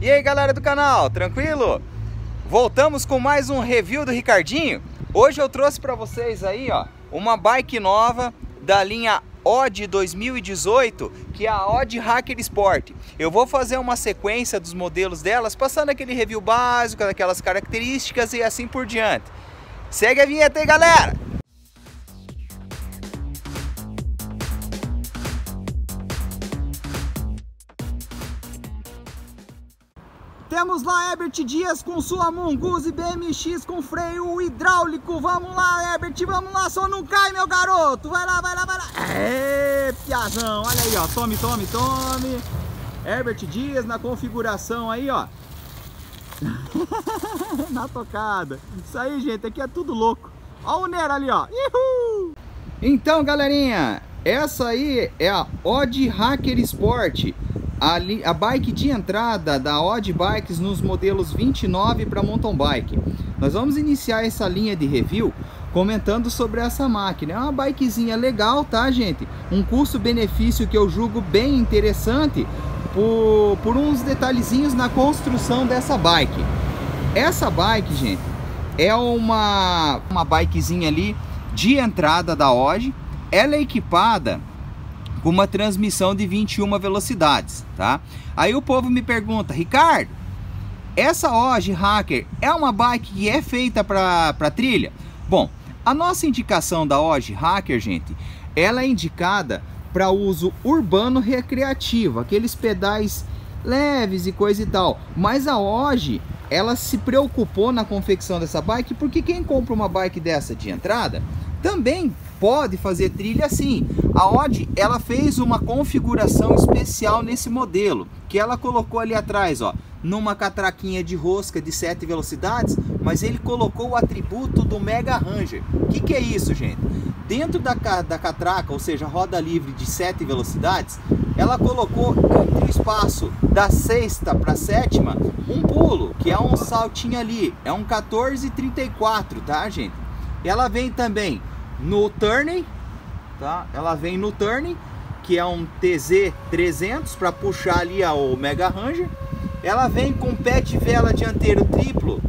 E aí galera do canal, tranquilo? Voltamos com mais um review do Ricardinho. Hoje eu trouxe para vocês aí, ó, uma bike nova da linha Odd 2018, que é a Odd Hacker Sport. Eu vou fazer uma sequência dos modelos delas, passando aquele review básico, daquelas características e assim por diante. Segue a vinheta aí, galera! Temos lá Herbert Dias com sua Mongoose BMX com freio hidráulico. Vamos lá, Herbert, vamos lá, só não cai, meu garoto. Vai lá, vai lá, vai lá. É, piazão, olha aí, ó. Tome, tome, tome. Herbert Dias na configuração aí, ó. na tocada. Isso aí, gente, aqui é tudo louco. Ó o Nero ali, ó. Então, galerinha, essa aí é a Odd Hacker Sport a, a bike de entrada da Odd Bikes nos modelos 29 para mountain bike. Nós vamos iniciar essa linha de review comentando sobre essa máquina. É uma bikezinha legal, tá, gente? Um custo-benefício que eu julgo bem interessante por, por uns detalhezinhos na construção dessa bike. Essa bike, gente, é uma, uma bikezinha ali de entrada da Odd. Ela é equipada com uma transmissão de 21 velocidades, tá? Aí o povo me pergunta, Ricardo, essa OG Hacker é uma bike que é feita para trilha? Bom, a nossa indicação da OG Hacker, gente, ela é indicada para uso urbano recreativo, aqueles pedais leves e coisa e tal. Mas a OG, ela se preocupou na confecção dessa bike porque quem compra uma bike dessa de entrada também pode fazer trilha assim. A Odd, ela fez uma configuração especial nesse modelo, que ela colocou ali atrás, ó, numa catraquinha de rosca de 7 velocidades, mas ele colocou o atributo do Mega Ranger. O que, que é isso, gente? Dentro da, da catraca, ou seja, roda livre de 7 velocidades, ela colocou entre o espaço da sexta para a sétima um pulo, que é um saltinho ali, é um 14,34, tá, gente? Ela vem também no turning, tá? Ela vem no turning, que é um TZ300 para puxar ali o Mega Ranger. Ela vem com de vela dianteiro triplo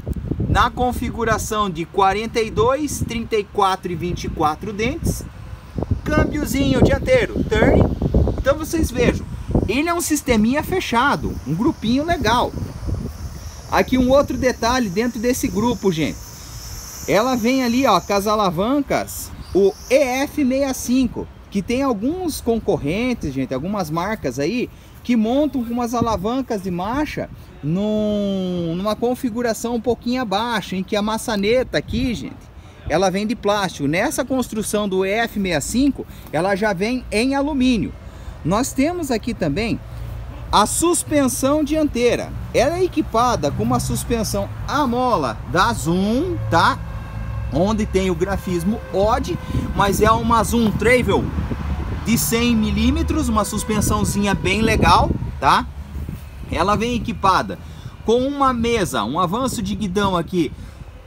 na configuração de 42, 34 e 24 dentes. Câmbiozinho dianteiro, turning. Então vocês vejam, ele é um sisteminha fechado, um grupinho legal. Aqui um outro detalhe dentro desse grupo, gente. Ela vem ali, ó, com as alavancas o EF65, que tem alguns concorrentes, gente, algumas marcas aí, que montam umas alavancas de marcha num, numa configuração um pouquinho abaixo, em que a maçaneta aqui, gente, ela vem de plástico. Nessa construção do EF65, ela já vem em alumínio. Nós temos aqui também a suspensão dianteira. Ela é equipada com uma suspensão a mola da Zoom, tá? Onde tem o grafismo odd, mas é uma Zoom Travel de 100 milímetros, uma suspensãozinha bem legal, tá? Ela vem equipada com uma mesa, um avanço de guidão aqui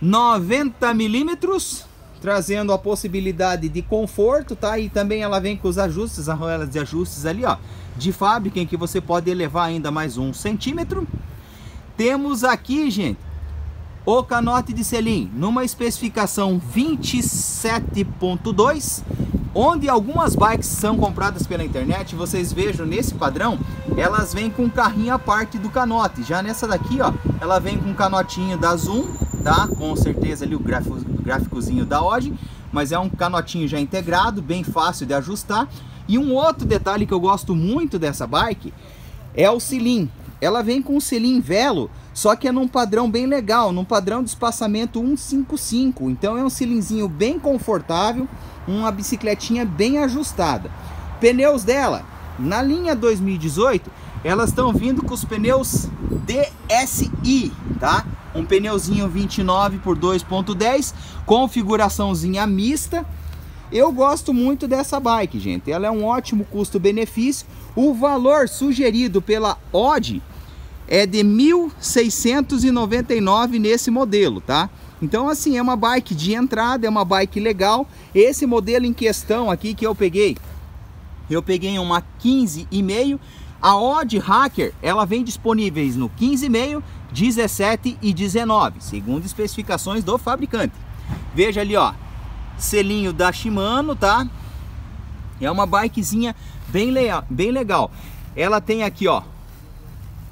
90 milímetros, trazendo a possibilidade de conforto, tá? E também ela vem com os ajustes, arruelas de ajustes ali, ó, de fábrica, em que você pode elevar ainda mais um centímetro. Temos aqui, gente, o canote de selim numa especificação 27.2 onde algumas bikes são compradas pela internet, vocês vejam nesse padrão, elas vêm com carrinho à parte do canote. Já nessa daqui, ó, ela vem com canotinho da Zoom, tá? Com certeza ali o gráfico, gráficozinho da Odd, mas é um canotinho já integrado, bem fácil de ajustar. E um outro detalhe que eu gosto muito dessa bike é o selim. Ela vem com um selim velo só que é num padrão bem legal, num padrão de espaçamento 155. Então é um cilinzinho bem confortável, uma bicicletinha bem ajustada. Pneus dela, na linha 2018, elas estão vindo com os pneus DSI, tá? Um pneuzinho 29 por 2.10, configuraçãozinha mista. Eu gosto muito dessa bike, gente. Ela é um ótimo custo-benefício. O valor sugerido pela Odd é de 1.699 nesse modelo, tá? Então assim, é uma bike de entrada, é uma bike legal. Esse modelo em questão aqui que eu peguei, eu peguei uma 15,5. A Odd Hacker, ela vem disponíveis no 15,5, 17 e 19, segundo especificações do fabricante. Veja ali, ó, selinho da Shimano, tá? É uma bikezinha bem, bem legal. Ela tem aqui, ó,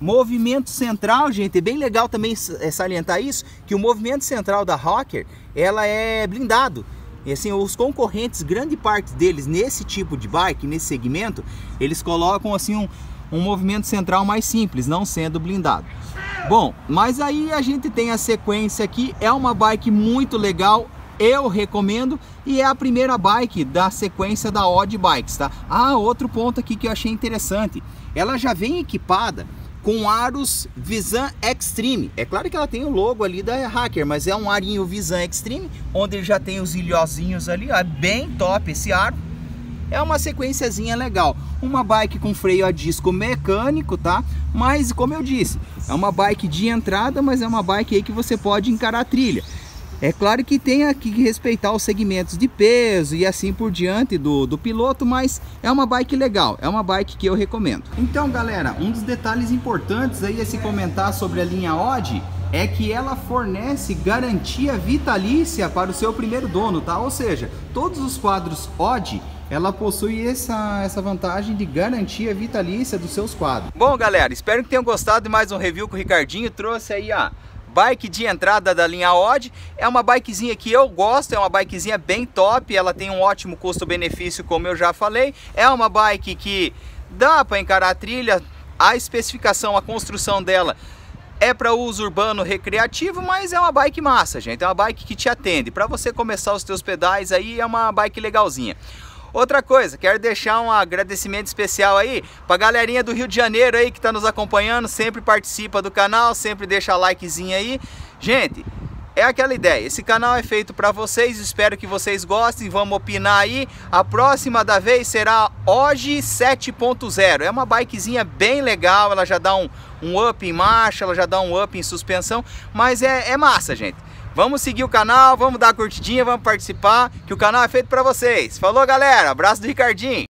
movimento central, gente, é bem legal também é salientar isso, que o movimento central da Rocker, ela é blindado. E assim, os concorrentes, grande parte deles nesse tipo de bike, nesse segmento, eles colocam assim um, um movimento central mais simples, não sendo blindado. Bom, mas aí a gente tem a sequência aqui, é uma bike muito legal, eu recomendo e é a primeira bike da sequência da Odd Bikes, tá? Ah, outro ponto aqui que eu achei interessante, ela já vem equipada com aros Visan Extreme. É claro que ela tem o logo ali da Hacker, mas é um arinho Visan Extreme, onde ele já tem os ilhozinhos ali, ó, é bem top esse aro. É uma sequenciazinha legal. Uma bike com freio a disco mecânico, tá? Mas, como eu disse, é uma bike de entrada, mas é uma bike aí que você pode encarar a trilha. É claro que tem que respeitar os segmentos de peso e assim por diante do, do piloto, mas é uma bike legal, é uma bike que eu recomendo. Então galera, um dos detalhes importantes aí a se comentar sobre a linha Odd é que ela fornece garantia vitalícia para o seu primeiro dono, tá? Ou seja, todos os quadros Odd ela possui essa, essa vantagem de garantia vitalícia dos seus quadros. Bom galera, espero que tenham gostado de mais um review com o Ricardinho, trouxe aí a bike de entrada da linha Odd. É uma bikezinha que eu gosto, é uma bikezinha bem top, ela tem um ótimo custo-benefício, como eu já falei. É uma bike que dá para encarar a trilha, a especificação, a construção dela é para uso urbano recreativo, mas é uma bike massa, gente. É uma bike que te atende. Para você começar os teus pedais aí, é uma bike legalzinha. Outra coisa, quero deixar um agradecimento especial aí pra galerinha do Rio de Janeiro aí que tá nos acompanhando, sempre participa do canal, sempre deixa likezinho aí. Gente, é aquela ideia, esse canal é feito para vocês, espero que vocês gostem, vamos opinar aí. A próxima da vez será hoje 7.0, é uma bikezinha bem legal, ela já dá um, um up em marcha, ela já dá um up em suspensão, mas é, é massa, gente. Vamos seguir o canal, vamos dar curtidinha, vamos participar, que o canal é feito para vocês. Falou, galera. Abraço do Ricardinho.